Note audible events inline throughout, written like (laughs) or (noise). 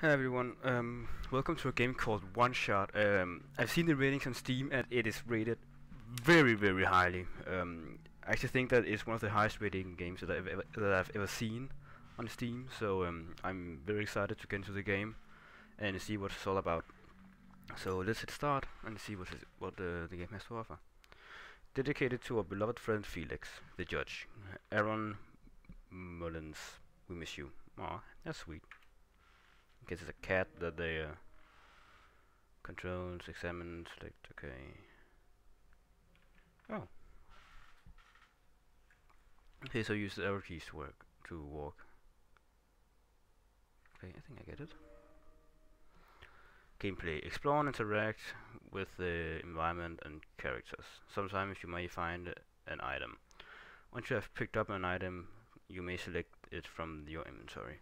Hi everyone, um, welcome to a game called OneShot. Um, I've seen the ratings on Steam and it is rated very very highly. Um, I actually think that it's one of the highest rating games that I've ever, that I've ever seen on Steam. So um, I'm very excited to get into the game and see what it's all about. So let's hit start and see what is, what the, the game has to offer. Dedicated to our beloved friend Felix, the judge. Aaron Mullins, we miss you. Aw, that's sweet. Guess it's a cat that they uh, controls, examine, select, okay. Oh. Okay, so use the arrow keys to work to walk. Okay, I think I get it. Gameplay. Explore and interact with the environment and characters. Sometimes you may find an item. Once you have picked up an item, you may select it from your inventory.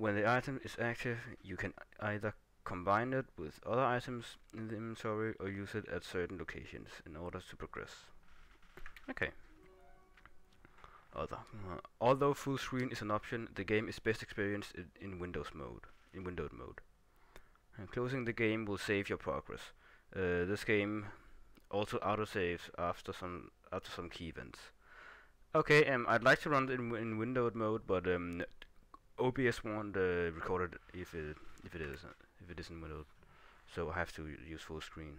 When the item is active, you can either combine it with other items in the inventory or use it at certain locations in order to progress. Okay. Other. Uh, although full screen is an option, the game is best experienced in, in Windows mode. In windowed mode. And closing the game will save your progress. Uh, this game also autosaves after some after some key events. Okay, um, I'd like to run it in, in windowed mode, but um, OBS won't uh, record it if it if it is if it isn't windowed, so I have to use full screen.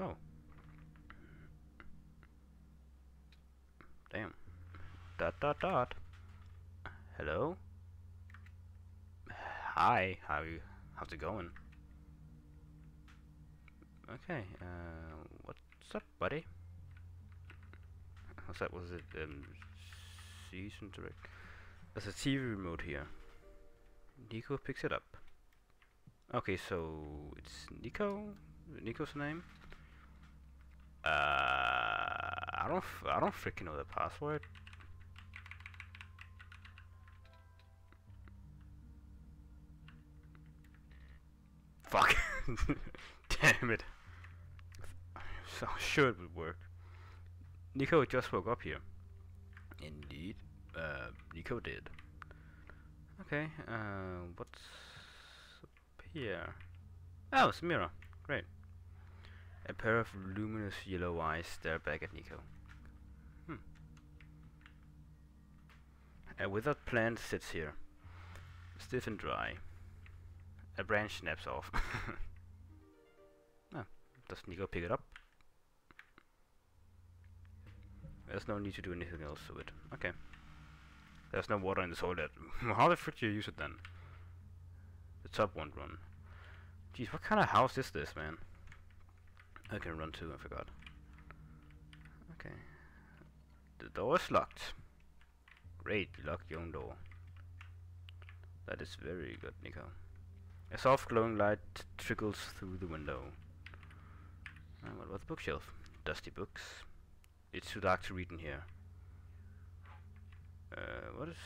Oh, damn! Dot dot dot. Hello. Hi. How you? How's it going? Okay. Uh, what's up, buddy? What's that? Was it um, season direct? There's a TV remote here. Niko picks it up. Okay, so it's Niko. Niko's name. Uh, I don't. F I don't freaking know the password. Fuck. (laughs) Damn it. I'm so (laughs) sure it would work. Niko just woke up here. Indeed uh, Niko did. Okay, uh, what's up here? Oh, it's a mirror. Great. A pair of luminous yellow eyes stare back at Niko. Hmm. A withered plant sits here, stiff and dry. A branch snaps off. oh, (laughs) does Niko pick it up? There's no need to do anything else to it. Okay. There's no water in the toilet. (laughs) How the frick do you use it then? The top won't run. Jeez, what kind of house is this, man? I can run too, I forgot. Okay. The door is locked. Great, you locked your own door. That is very good, Niko. A soft glowing light trickles through the window. Uh, what about the bookshelf? Dusty books. It's too dark to read in here. Uh, what is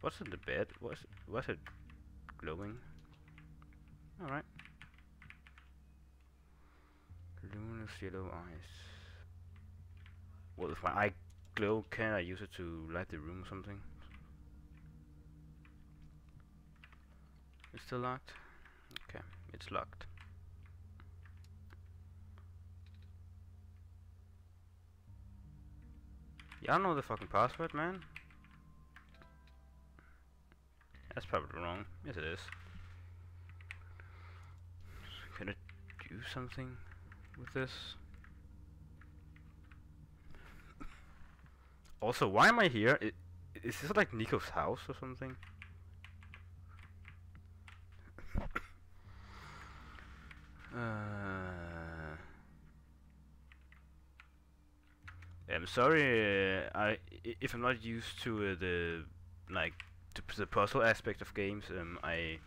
what's in the bed? What's what's it glowing? All right. Luminous yellow eyes. Well, if my eye glow, can I use it to light the room or something? It's still locked? Okay, it's locked. Don't know the fucking password, man. That's probably wrong. Yes, it is. Can I do something with this? also, why am I here? Is this like Niko's house or something? (coughs) uh... I'm sorry, uh, I if I'm not used to uh, the like the puzzle aspect of games. Um, I've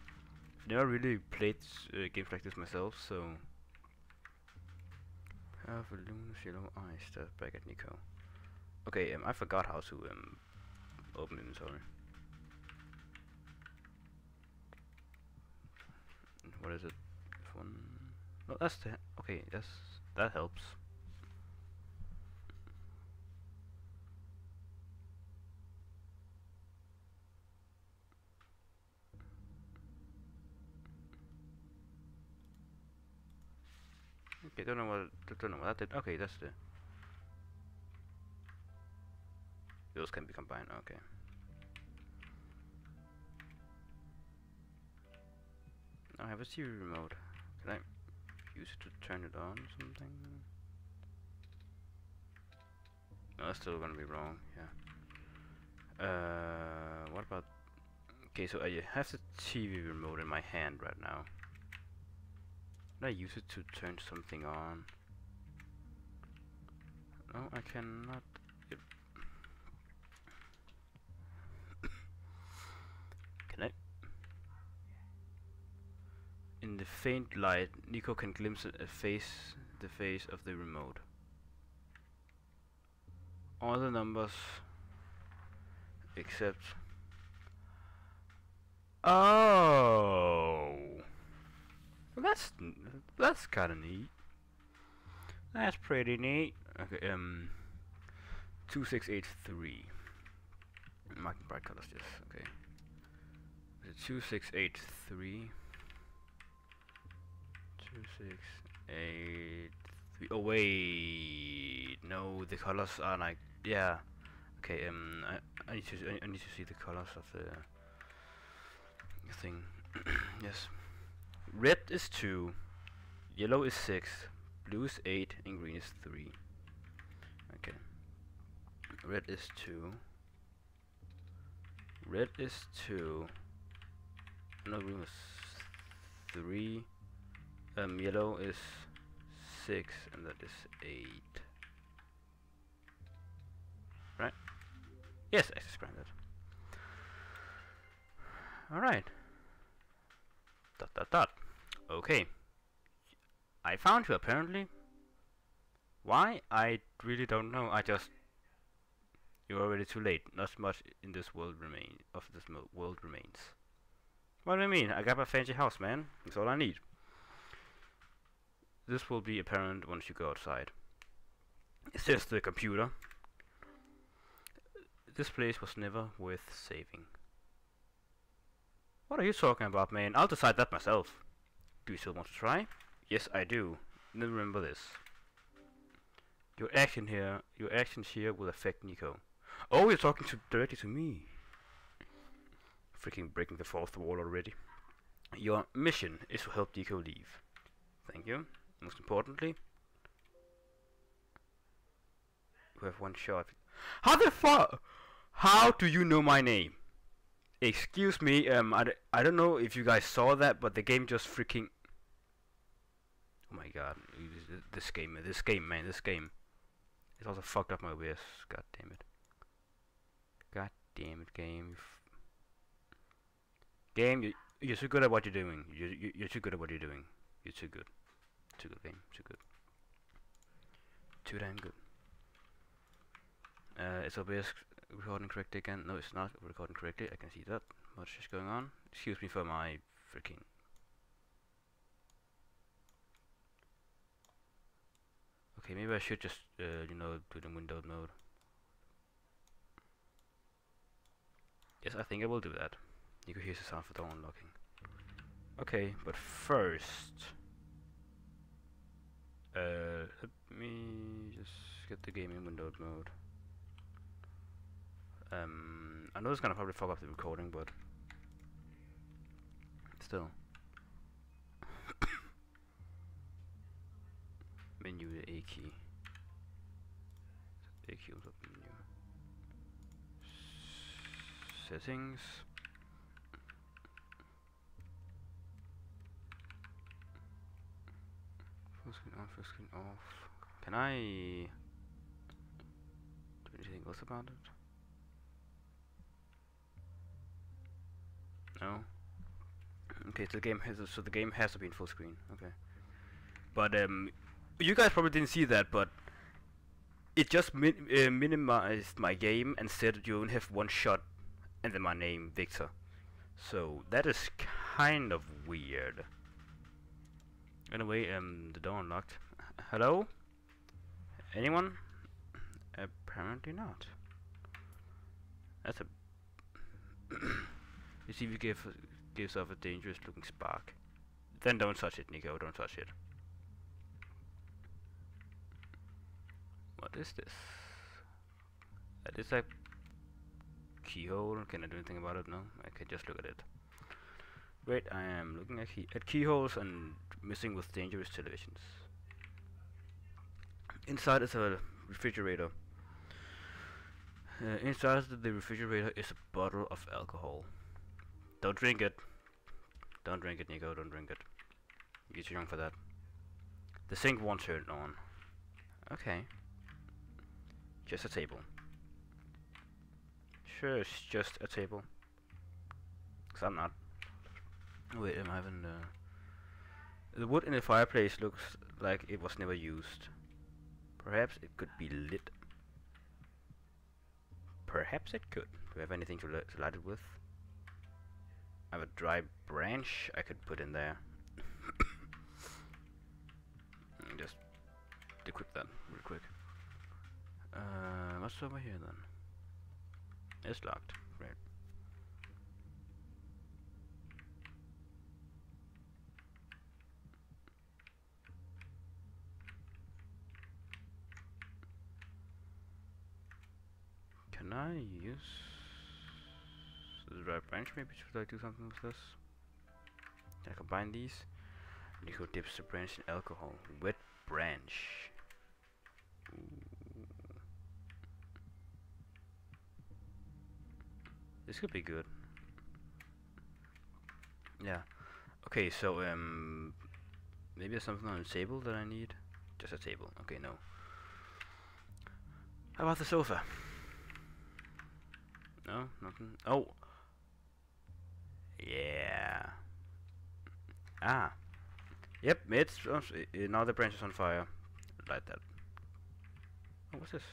never really played uh, games like this myself, so. Have a luminous yellow eye stare back at Niko. Okay, um, I forgot how to um open inventory. What is it? One. No, that's the. Okay, that's that helps. Okay, don't know what don't know what that did. Okay, that's the those can be combined. Okay. I have a TV remote. Can I use it to turn it on or something? No, that's still gonna be wrong. Yeah. Uh, what about? Okay, so I have the TV remote in my hand right now. Can I use it to turn something on? No, I cannot. Can (coughs) I? In the faint light, Niko can glimpse a face, the face of the remote. All the numbers except Oh, that's that's kind of neat. That's pretty neat. Okay, um, two six eight three. Marking bright colors, yes. Okay. Two six eight three. Two six eight three. Oh wait, no, the colors are like yeah. Okay, um, I, I need to I, I need to see the colors of the thing. (coughs) yes. Red is 2, yellow is 6, blue is 8, and green is 3. Okay. Red is 2. Red is 2. No, green is 3. Um, yellow is 6, and that is 8. Right? Yes, I just granted. Alright. Dot dot dot. Okay. I found you apparently. Why? I really don't know. I just you're already too late. Not much in this world remain of this world remains. What do you mean? I got my fancy house, man. That's all I need. This will be apparent once you go outside. It says the computer. This place was never worth saving. What are you talking about, man? I'll decide that myself. Do you still want to try? Yes, I do. Then remember this. Your action here, your actions here will affect Niko. Oh, you're talking to directly to me. Freaking breaking the fourth wall already. Your mission is to help Niko leave. Thank you. Most importantly, you have one shot. How the fuck? How do you know my name? Excuse me, um, I I don't know if you guys saw that, but the game just freaking... Oh my god, this game, this game, man, this game. It's also fucked up my OBS, god damn it. God damn it, game. Game, you, you're too good at what you're doing. You, you, you're too good at what you're doing. You're too good. Too good, game, too good. Too damn good. Uh, it's OBS recording correctly again. No, it's not recording correctly. I can see that. What's just going on? Excuse me for my freaking. Okay, maybe I should just, uh, you know, do the window mode. Yes, I think I will do that. You can hear the sound for door unlocking. Okay, but first, uh, let me just get the game in window mode. Um, I know it's gonna probably fuck up the recording, but still. (coughs) menu A key. A key top menu. Settings. Full screen on, full screen off. Can I do anything else about it? No. Okay, so the game has so the game has to be in full screen. Okay. But um, you guys probably didn't see that, but it just min uh, minimized my game and said you only have one shot, and then my name Victor. So that is kind of weird. Anyway, um, the door unlocked. Hello? Anyone? Apparently not. That's a If you give gives off a dangerous looking spark. Then don't touch it, Niko, don't touch it. What is this? That is a keyhole. Can I do anything about it? No. I can just look at it. Wait, I am looking at, key at keyholes and missing with dangerous televisions. Inside is a refrigerator. Uh, inside the refrigerator is a bottle of alcohol. Don't drink it. Don't drink it, Niko. Don't drink it. You're too young for that. The sink won't turn on. Okay. Just a table. Sure, it's just a table. Cause I'm not. Wait, am I having uh The wood in the fireplace looks like it was never used. Perhaps it could be lit. Perhaps it could. Do we have anything to, li to light it with? I have a dry branch I could put in there. (coughs) Just equip that real quick. Uh, what's over here then? It's locked. Great. Can I use branch maybe? Should I do something with this? Can I combine these? Niko dips the branch in alcohol. Wet branch. This could be good. Yeah. Okay, so um maybe there's something on the table that I need. Just a table. Okay, no. How about the sofa? No, nothing. Oh. Yeah. Ah. Yep, it's uh, now the branch is on fire. Like that. Oh, what's this?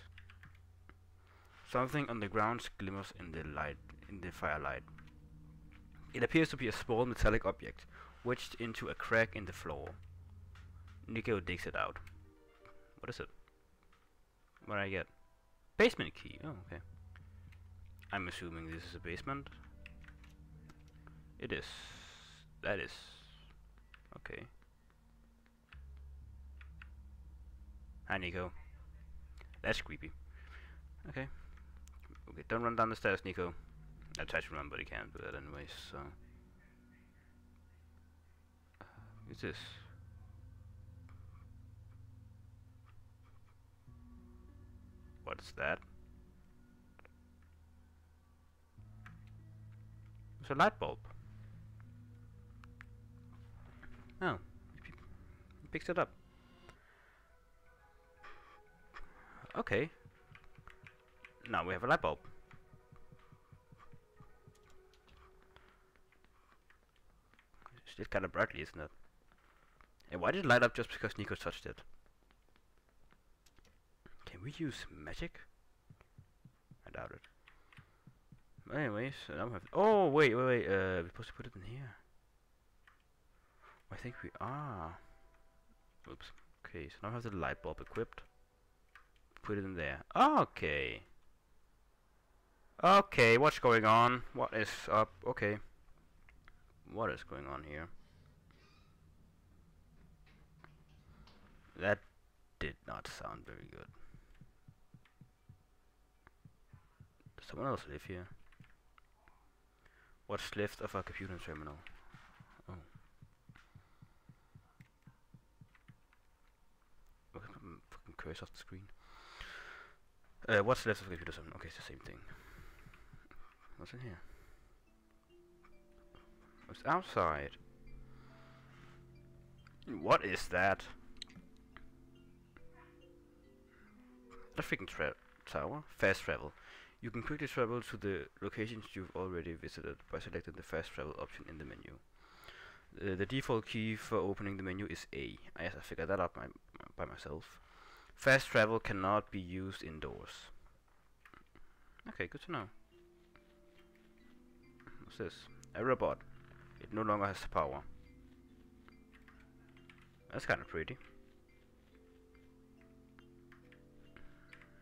Something on the ground glimmers in the light, in the firelight. It appears to be a small metallic object, wedged into a crack in the floor. Niko digs it out. What is it? What do I get? Basement key. Oh, okay. I'm assuming this is a basement. It is. That is. Okay. Hi, Niko. That's creepy. Okay. Okay, don't run down the stairs, Niko. I tried to run, but he can't do that anyways, so... Uh, what's this? What's that? It's a light bulb. Oh, he picks it up. Okay. Now we have a light bulb. It's just kind of brightly, isn't it? And why did it light up just because Niko touched it? Can we use magic? I doubt it. Anyways, now we have. Oh wait, wait, wait. Uh, we're supposed to put it in here. I think we are. Oops. Okay, so now I have the light bulb equipped. Put it in there. Okay. Okay, what's going on? What is up? Okay. What is going on here? That did not sound very good. Does someone else live here? What's left of our computer terminal? Oh. Okay, fucking off the screen. Uh, what's left of the computer terminal? Okay, it's the same thing. What's in here? What's outside? What is that? A freaking tower? Fast travel. You can quickly travel to the locations you've already visited by selecting the fast travel option in the menu. Uh, the default key for opening the menu is A. I guess I figured that out my, by myself. Fast travel cannot be used indoors. Okay, good to know. What's this? A robot. It no longer has power. That's kind of pretty.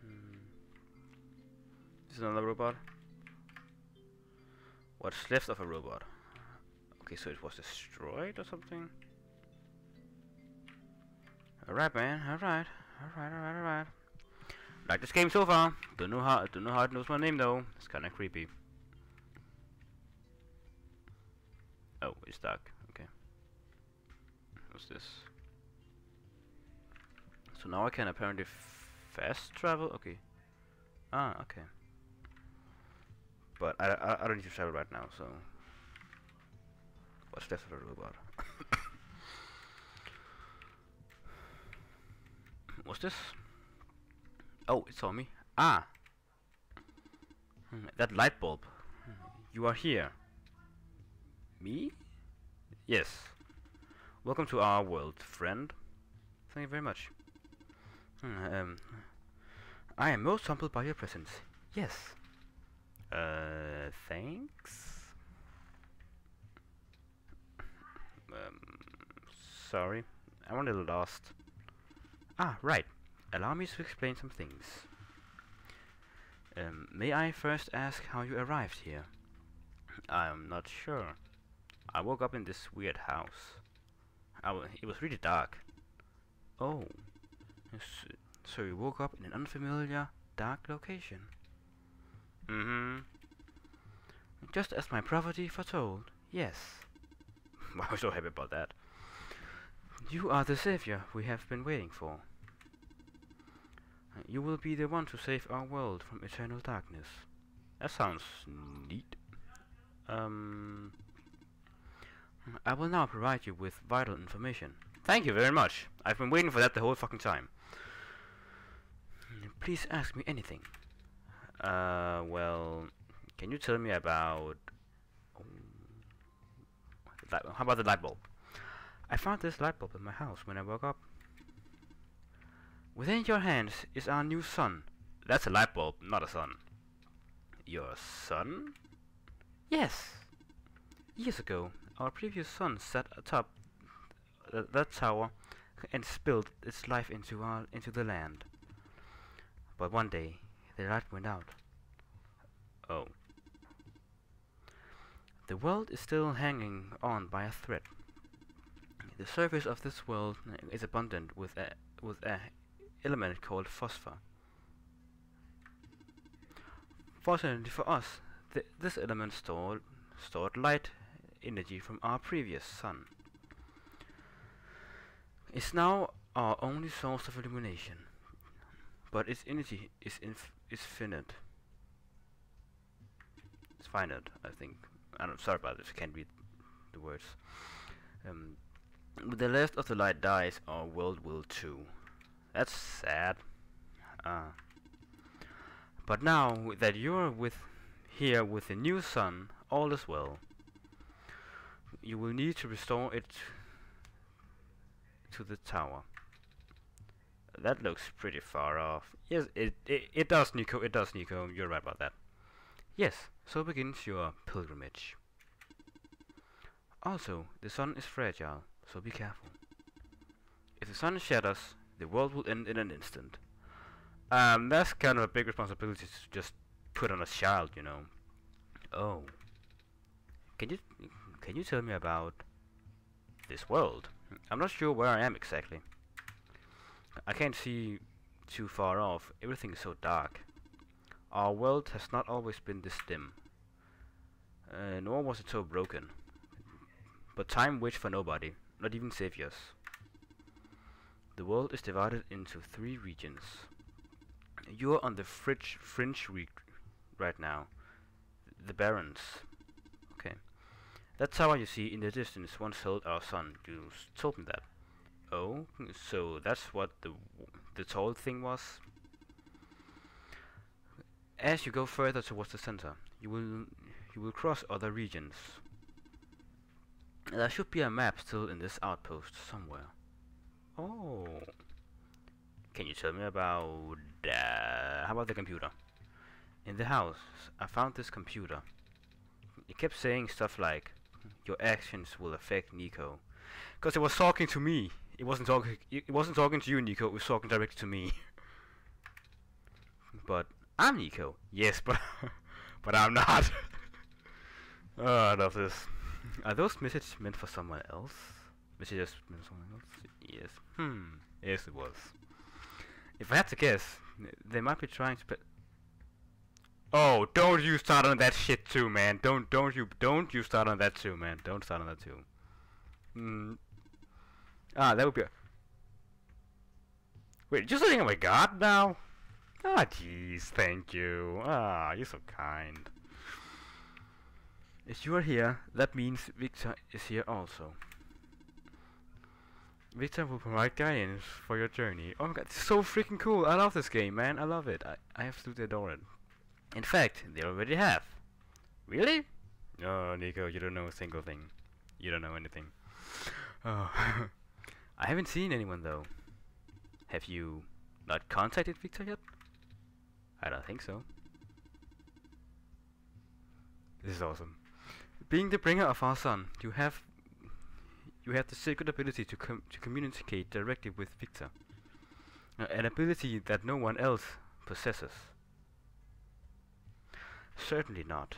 Hmm. This is another robot. What's left of a robot? Okay, so it was destroyed or something? Alright, man. Alright. Alright, alright, alright. Like this game so far. Don't know how. Don't know how it knows my name though. It's kind of creepy. Oh, it's dark. Okay. What's this? So now I can apparently fast travel. Okay. Ah, okay. But I, I, I don't need to travel right now, so what's left of the robot? (coughs) What's this? Oh, it saw me. Ah! Hmm, that light bulb. You are here. Me? Yes. Welcome to our world, friend. Thank you very much. Hmm, um, I am most humbled by your presence. Yes. Uh, thanks? Um, sorry. I'm a little lost. Ah, right. Allow me to explain some things. Um, may I first ask how you arrived here? I'm not sure. I woke up in this weird house. it was really dark. Oh. So you woke up in an unfamiliar, dark location. Mm-hmm. Just as my prophecy foretold, yes. (laughs) I was so happy about that. You are the savior we have been waiting for. You will be the one to save our world from eternal darkness. That sounds neat. Um, I will now provide you with vital information. Thank you very much. I've been waiting for that the whole fucking time. Please ask me anything. Uh, well, can you tell me about... how about the light bulb? I found this light bulb in my house when I woke up. Within your hands is our new sun. That's a light bulb, not a sun. Your sun? Yes. Years ago, our previous sun sat atop th that tower and spilled its life into our into the land. But one day, the light went out. Oh. The world is still hanging on by a thread. The surface of this world is abundant with a with a element called phosphor. Fortunately for us, th this element stored stored light energy from our previous sun. It's now our only source of illumination but its energy is is finite. It's finite, I think. I'm sorry about this. I can't read the words. Um, the last of the light dies, our world will too. That's sad. Uh, but now that you're with here with the new sun, all is well. You will need to restore it to the tower that looks pretty far off. Yes, it, it, it does, Niko. It does, Niko. You're right about that. Yes, so begins your pilgrimage. Also, the sun is fragile, so be careful. If the sun shatters, the world will end in an instant. Um, that's kind of a big responsibility to just put on a child, you know. Oh. Can you can you tell me about this world? I'm not sure where I am exactly. I can't see too far off. Everything is so dark. Our world has not always been this dim. Uh, nor was it so broken. But time waits for nobody, not even saviors. The world is divided into three regions. You're on the fringe, fringe right now. The Barrens. Okay. That tower you see in the distance once held our sun. You told me that. Oh, so that's what the the tall thing was. As you go further towards the center, you will you will cross other regions. There should be a map still in this outpost somewhere. Oh. Can you tell me about uh, how about the computer? In the house, I found this computer. It kept saying stuff like, your actions will affect Niko. Because it was talking to me. It wasn't talking. It wasn't talking to you, Niko. It was talking directly to me. (laughs) but I'm Niko. Yes, but (laughs) but I'm not. oh, (laughs) I love this. Are those messages meant for someone else? Messages meant for someone else? Yes. Hmm. Yes, it was. If I had to guess, they might be trying to. Oh, don't you start on that shit too, man! Don't, don't you, don't you start on that too, man! Don't start on that too. Hmm. Ah, that would be. A Wait, you're saying, "Oh my God!" Now? Ah, jeez, thank you. Ah, you're so kind. If you are here, that means Victor is here also. Victor will provide guidance for your journey. Oh my god, it's so freaking cool. I love this game, man. I love it. I, I absolutely adore it. In fact, they already have. Really? Oh, Niko, you don't know a single thing. You don't know anything. Oh. (laughs) I haven't seen anyone though. Have you not contacted Victor yet? I don't think so. This is awesome. Being the bringer of our sun, you have you have the secret ability to com to communicate directly with Victor. An ability that no one else possesses. Certainly not.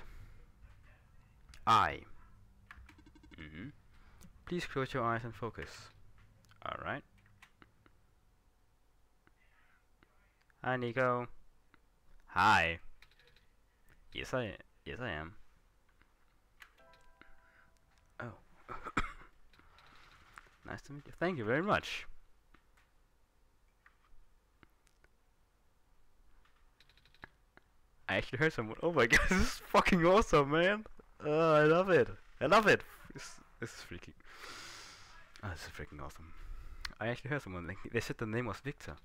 I. Mm -hmm. Please close your eyes and focus. Alright. Hi Niko. Hi. Yes I yes I am. (coughs) Nice to meet you. Thank you very much. I actually heard someone. Oh my (laughs) god, this is fucking awesome, man. Oh, I love it. I love it. This, this is freaking. Oh, this is freaking awesome. I actually heard someone. They, they said the name was Victor.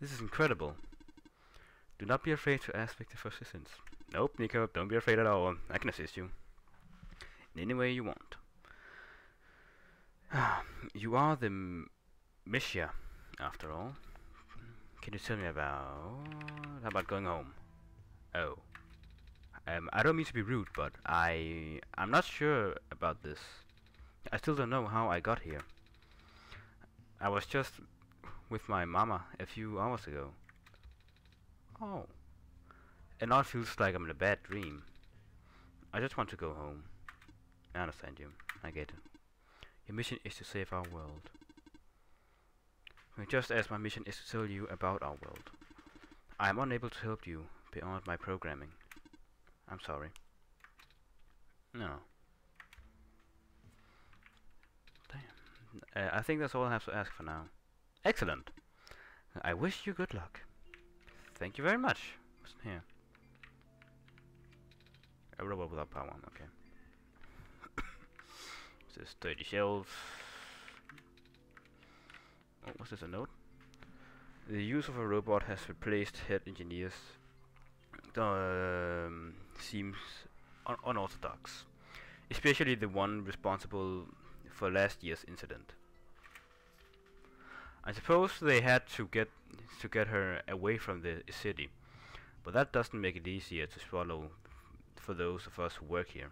This is incredible. Do not be afraid to ask Victor for assistance. Nope, Niko, don't be afraid at all. I can assist you. In any way you want. (sighs) you are the Mishia, after all. Can you tell me about... How about going home? Oh. Um, I don't mean to be rude, but I... I'm not sure about this. I still don't know how I got here. I was just with my mama a few hours ago. Oh. And now it feels like I'm in a bad dream. I just want to go home. I understand you. I get it. Your mission is to save our world. Just as my mission is to tell you about our world. I am unable to help you beyond my programming. I'm sorry. No. Damn. Uh, I think that's all I have to ask for now. Excellent. I wish you good luck. Thank you very much. Here? A robot without power. Okay this? 30 shells. Oh, what's this, a note? The use of a robot has replaced head engineers. Um, seems un unorthodox. Especially the one responsible for last year's incident. I suppose they had to get to get her away from the city, but that doesn't make it easier to swallow for those of us who work here.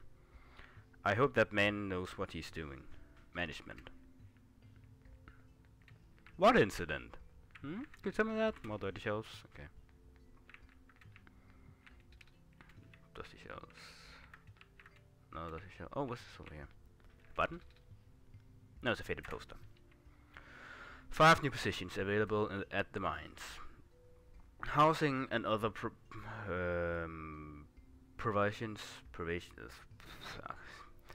I hope that man knows what he's doing. Management. What incident? Hmm? You tell me that? More dirty shells? Okay. Dusty shells. No dusty shells. Oh, what's this over here? Button? No, it's a faded poster. Five new positions available at the mines. Housing and other pro um, provisions. Provisions.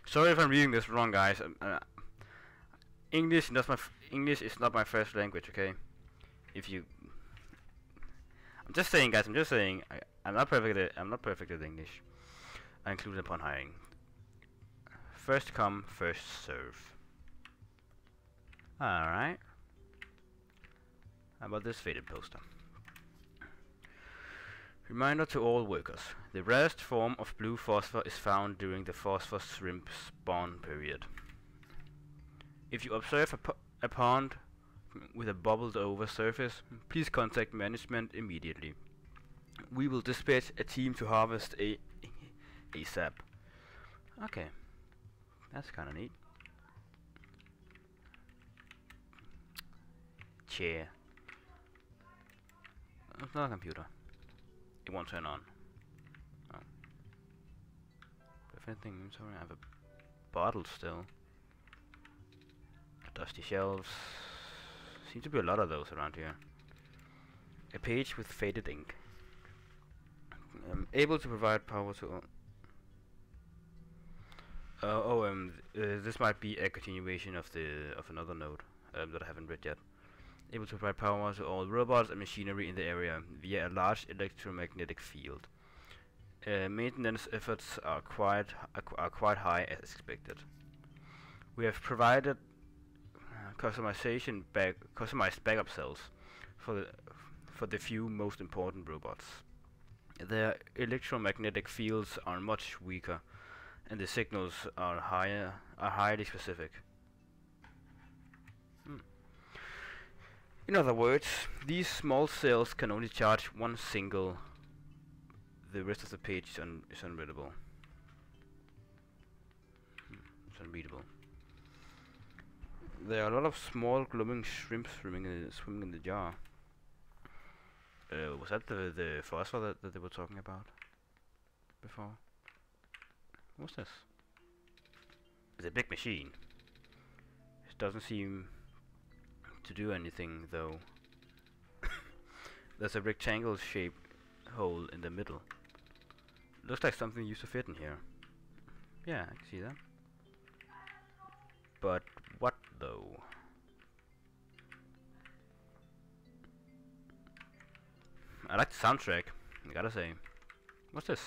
Sorry if I'm reading this wrong, guys. Um, uh, English, that's my English is not my first language. Okay, if you, I'm just saying, guys. I'm just saying. I, I'm not perfect. At, I'm not perfect at English. I include upon hiring. First come, first serve. All right. How about this faded poster? Reminder to all workers. The rarest form of blue phosphor is found during the phosphor shrimp spawn period. If you observe a, pond with a bubbled over surface, please contact management immediately. We will dispatch a team to harvest a ASAP. Okay. That's kinda neat. Chair. It's not a computer it won't turn on. Oh. Preventing inventory, I have a bottle still. Dusty shelves. Seems to be a lot of those around here. A page with faded ink. Um, able to provide power to. Uh, oh, um, th- uh, this might be a continuation of the of another node um, that I haven't read yet. Able to provide power to all robots and machinery in the area via a large electromagnetic field. Uh, maintenance efforts are quite are, quite high as expected. We have provided uh, customization back customized backup cells for the for the few most important robots. Their electromagnetic fields are much weaker, and the signals are higher are highly specific. In other words, these small cells can only charge one single. The rest of the page is, un is unreadable. Hmm, It's unreadable. There are a lot of small glowing shrimps swimming in the, swimming in the jar. Uh, was that the the phosphor that, that they were talking about before? What's this? It's a big machine. It doesn't seem to do anything though. (coughs) There's a rectangle shaped hole in the middle. Looks like something used to fit in here. Yeah, I can see that. But what though? I like the soundtrack, I gotta say. What's this?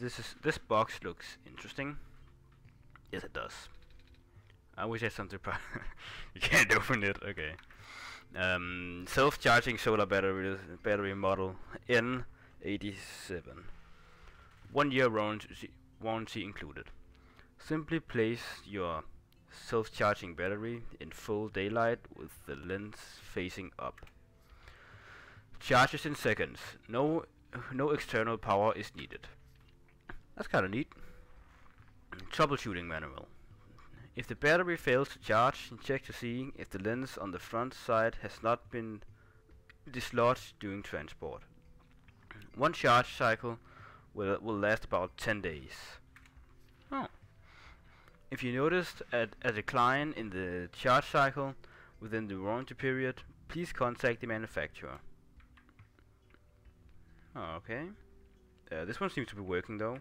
This is this box looks interesting. Yes, it does. I wish I had something. Pro (laughs) you can't open it. Okay. Um, self-charging solar battery battery model N87. One year warranty, warranty included. Simply place your self-charging battery in full daylight with the lens facing up. Charges in seconds. No, no external power is needed. That's kind of neat. Troubleshooting manual. If the battery fails to charge, check to see if the lens on the front side has not been dislodged during transport. One charge cycle will, will last about 10 days. Oh. If you noticed a, a decline in the charge cycle within the warranty period, please contact the manufacturer. Oh, okay. Uh, this one seems to be working though.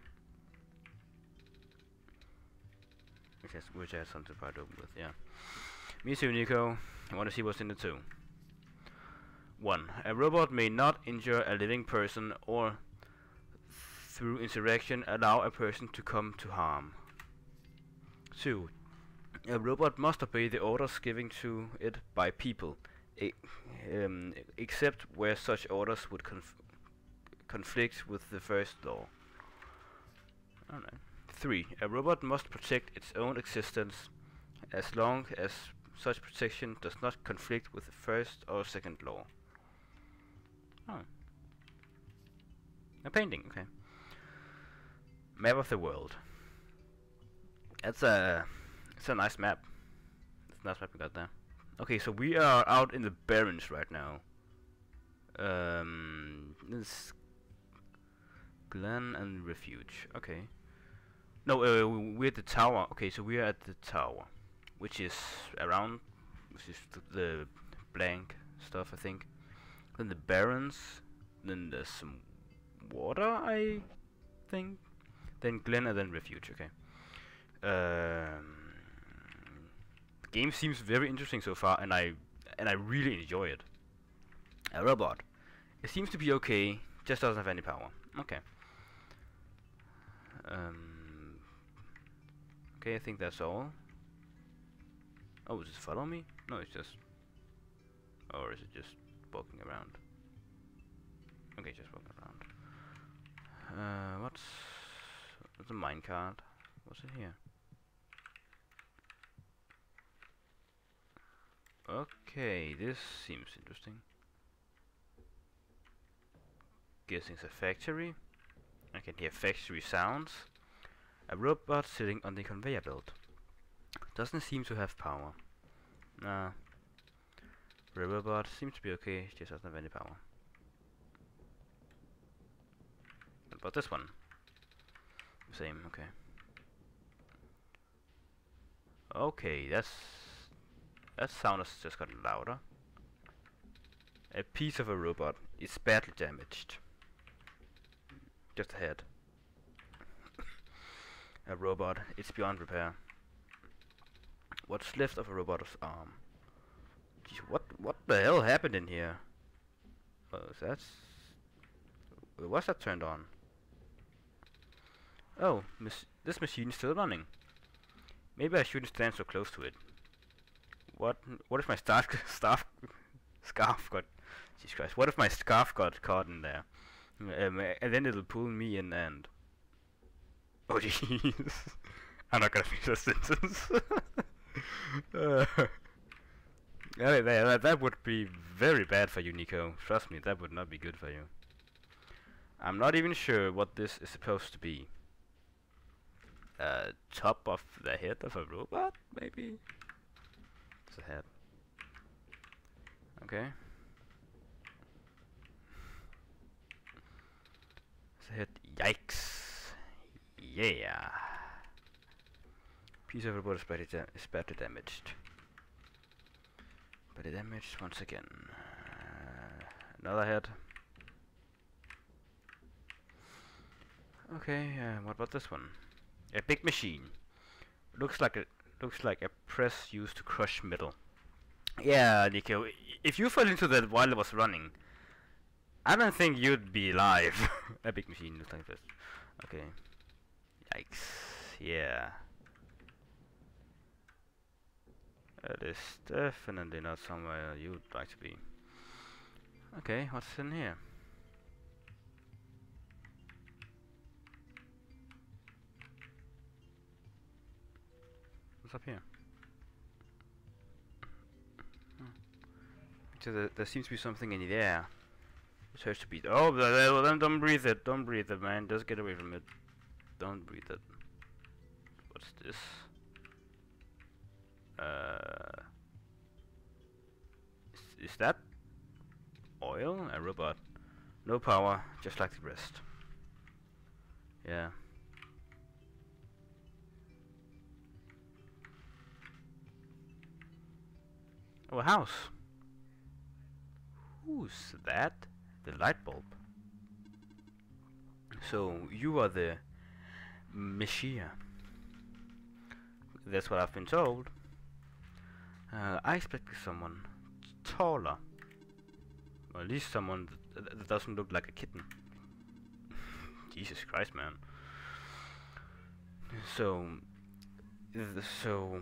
Which, has, which I had something to open with, yeah. Me too, Niko. I want to see what's in the two. 1. A robot may not injure a living person or through interaction allow a person to come to harm. 2. A robot must obey the orders given to it by people, um, except where such orders would conf conflict with the first law. 3. A robot must protect its own existence as long as such protection does not conflict with the first or second law. Oh. A painting, okay. Map of the world. That's a it's a nice map. It's a nice map we got there. Okay, so we are out in the Barrens right now. Um this Glen and Refuge. Okay. No, uh, we're at the tower. Okay, so we are at the tower, which is around, which is th the blank stuff, I think. Then the Barrens. Then there's some water, I think. Then Glen and then Refuge. Okay. Um, the game seems very interesting so far, and I and I really enjoy it. A robot. It seems to be okay, just doesn't have any power. Okay. Um, okay, I think that's all. Oh, is it follow me? No, it's just... Or is it just walking around? Okay, just walking around. Uh, what's... What's a minecart? What's it here? Okay, this seems interesting. Guessing it's a factory. I can hear factory sounds. A robot sitting on the conveyor belt. Doesn't seem to have power. Nah. Robot seems to be okay, just doesn't have any power. What about this one? Same, okay. Okay, that's that sound has just gotten louder. A piece of a robot is badly damaged. Just a head. A robot, it's beyond repair. What's left of a robot's arm? Jeez, what what the hell happened in here? Oh, that's was that turned on? Oh, this machine is still running. Maybe I shouldn't stand so close to it. What? What if my staff (laughs) staff scarf got? Jesus Christ! What if my scarf got caught in there? Um, and then it'll pull me in and. Oh jeez! I'm not gonna finish this sentence. uh, that, that would be very bad for you, Niko. Trust me, that would not be good for you. I'm not even sure what this is supposed to be. Uh, top of the head of a robot, maybe? It's a head. Okay. It's a head. Yikes. Yeah. Piece of robot is badly damaged. Badly damaged once again. Uh, another head. Okay, uh, what about this one? A big machine. Looks like a looks like a press used to crush metal. Yeah, Niko, if you fell into that while it was running, I don't think you'd be alive. (laughs) a big machine looks like this. Okay. Yikes. Yeah. That is definitely not somewhere you'd like to be. Okay, what's in here? What's up here? Hmm. So the, there seems to be something in the air. It has to be. Oh, then don't breathe it. Don't breathe it, man. Just get away from it. Don't breathe it. What's this? Uh, is, is that oil? A robot? No power, just like the rest. Yeah. Oh, a house. Who's that? The light bulb. So, you are the Messiah. That's what I've been told. Uh, I expected someone taller. Or at least someone that, that doesn't look like a kitten. (laughs) Jesus Christ, man. So, so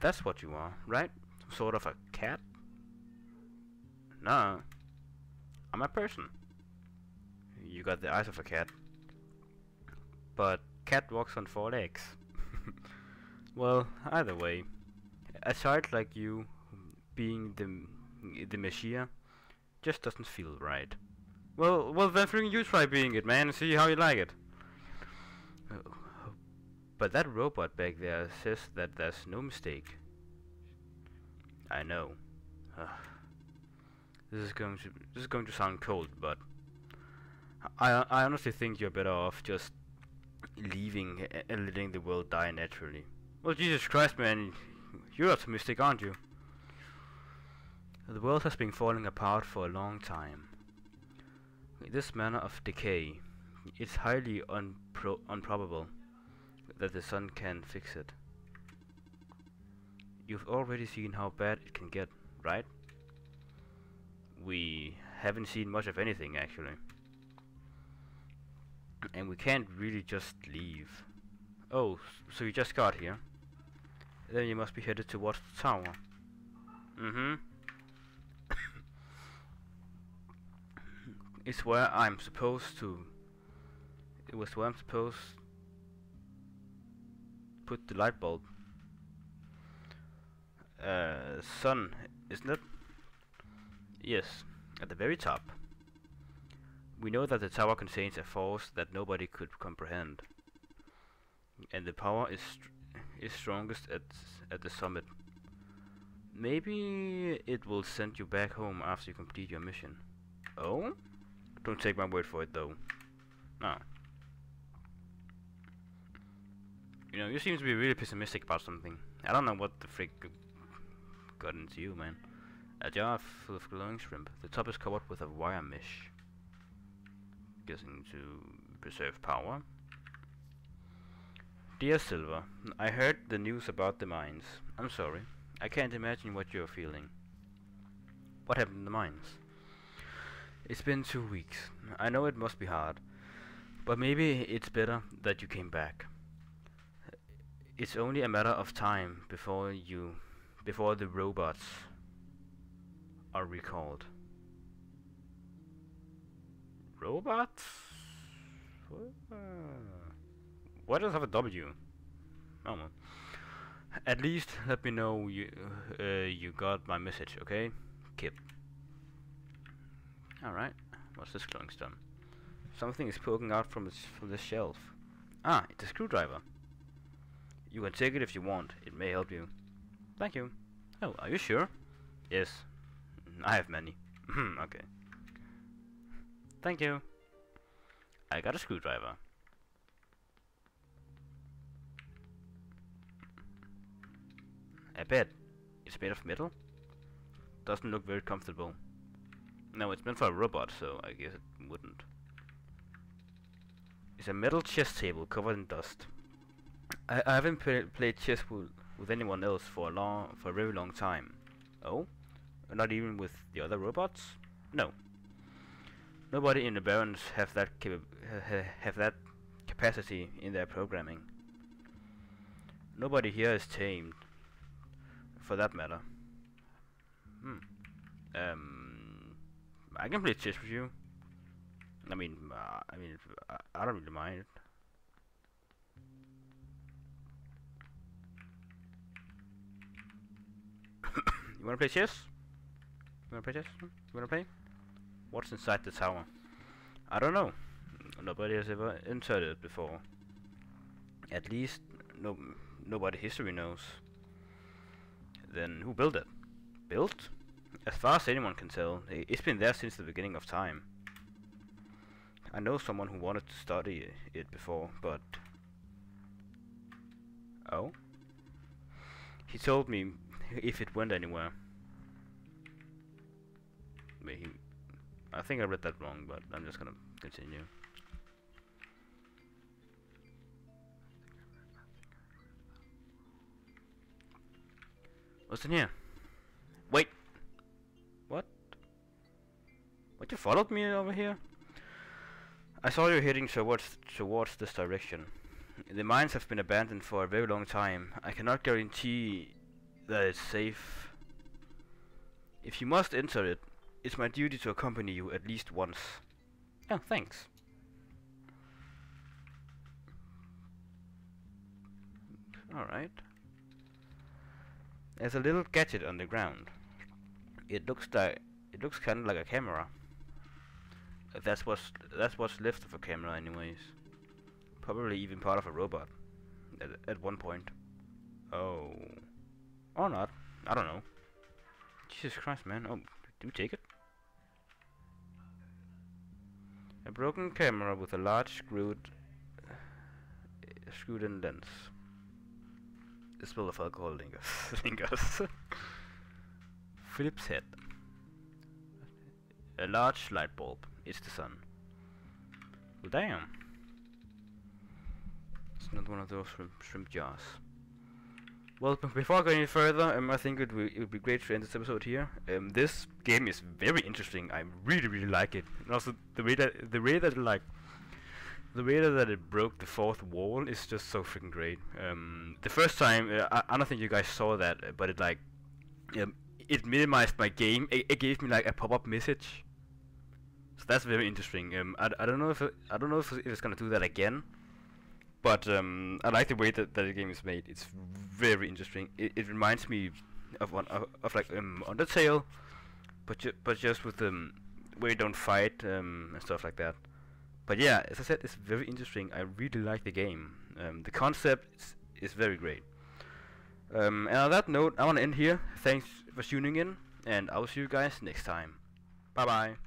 that's what you are, right? Sort of a cat? No. I'm a person. You got the eyes of a cat. But cat walks on four legs. (laughs) well, either way. A child like you being the the Messiah just doesn't feel right. Well, well then you try being it, man, and see how you like it. Oh, but that robot back there says that there's no mistake. I know. this is going to this is going to sound cold, but I I honestly think you're better off just leaving and letting the world die naturally. Well, Jesus Christ, man, you're optimistic, aren't you? The world has been falling apart for a long time. This manner of decay, it's highly unpro improbable that the sun can fix it. You've already seen how bad it can get, right? We haven't seen much of anything, actually. And we can't really just leave. Oh, so you just got here. Then you must be headed towards the tower. Mm-hmm. (coughs) it's where I'm supposed to... It was where I'm supposed... Put the light bulb uh, sun, isn't it? Yes, at the very top. We know that the tower contains a force that nobody could comprehend, and the power is is strongest at at the summit. Maybe it will send you back home after you complete your mission. Oh? Don't take my word for it though. No. You know, you seem to be really pessimistic about something. I don't know what the frick got into you, man. A jar full of glowing shrimp. The top is covered with a wire mesh. Guessing to preserve power. Dear Silver, I heard the news about the mines. I'm sorry. I can't imagine what you're feeling. What happened in the mines? It's been two weeks. I know it must be hard. But maybe it's better that you came back. It's only a matter of time before you before the robots are recalled. Robots? What does it have a W? Oh well. At least let me know you uh, you got my message, okay? Kip. Alright. What's this glowing stone? Something is poking out from its from the shelf. Ah, it's a screwdriver. You can take it if you want. It may help you. Thank you. Oh, are you sure? Yes. I have many. (clears throat) Okay. Thank you. I got a screwdriver. A bed. It's made of metal. Doesn't look very comfortable. No, it's meant for a robot, so I guess it wouldn't. It's a metal chess table covered in dust. I, I haven't played chess with, with anyone else for a long, for a very long time. Oh, not even with the other robots? No. Nobody in the Barrens have that have that capacity in their programming. Nobody here is tamed, for that matter. Hmm. Um, I can play chess with you. I mean, uh, I mean, I don't really mind. (coughs) you wanna play chess? You wanna play chess? You wanna play? What's inside the tower? I don't know. Nobody has ever entered it before. At least, no, nobody history knows. Then who built it? Built? As far as anyone can tell, it's been there since the beginning of time. I know someone who wanted to study it before, but... Oh? He told me if it went anywhere. He, I think I read that wrong, but I'm just gonna continue. What's in here? Wait! What? What, you followed me over here? I saw you heading towards, towards this direction. The mines have been abandoned for a very long time. I cannot guarantee that it's safe. If you must enter it, it's my duty to accompany you at least once. Oh, thanks. Alright. There's a little gadget on the ground. It looks like it looks kind of like a camera. That's what's that's what's left of a camera, anyways. Probably even part of a robot. At at one point. Oh, or not. I don't know. Jesus Christ, man. Oh, do you take it. A broken camera with a large screwed screwed in lens. A spill of alcohol lingers. (laughs) lingers. Phillips head. A large light bulb. It's the sun. Well, damn. It's not one of those shrimp, shrimp jars. Well, before I go any further, um, I think it, it would be great to end this episode here. Um, this game is very interesting. I really, really like it. And also the way that the way that like the way that it broke the fourth wall is just so freaking great. Um, the first time, uh, I, I, don't think you guys saw that, uh, but it like um, it minimized my game. It, it gave me like a pop-up message so that's very interesting. Um, I, I don't know if it, I don't know if it's gonna do that again, but um, I like the way that, that the game is made. It's very interesting. It, it reminds me of one of, of like um, Undertale, but ju but just with um where you don't fight um and stuff like that. But yeah, as I said, it's very interesting. I really like the game. Um, the concept is, is very great. Um, and on that note, I want to end here. Thanks for tuning in, and I'll see you guys next time. Bye bye.